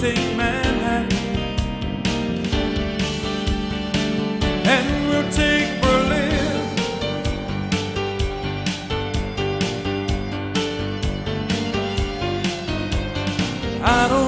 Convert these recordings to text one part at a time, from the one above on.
take Manhattan. And we'll take Berlin. I don't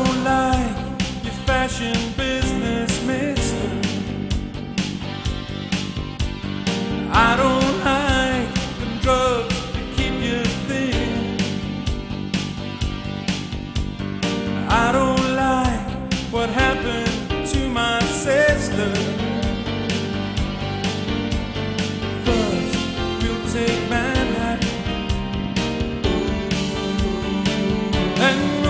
And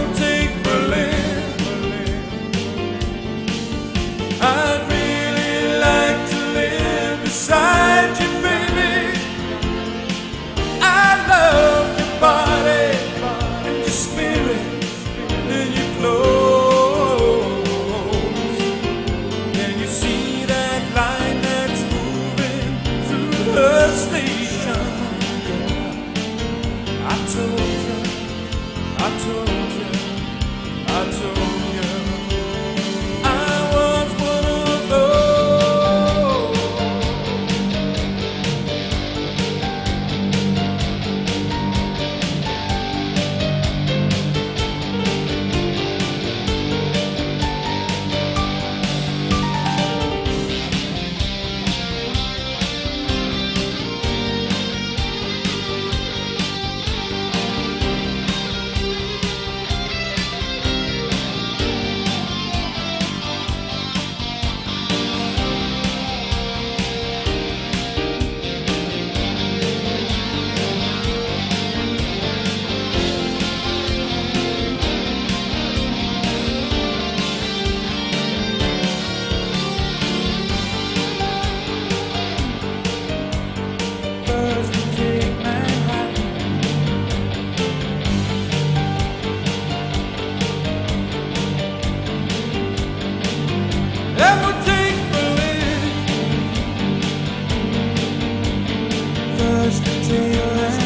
First to your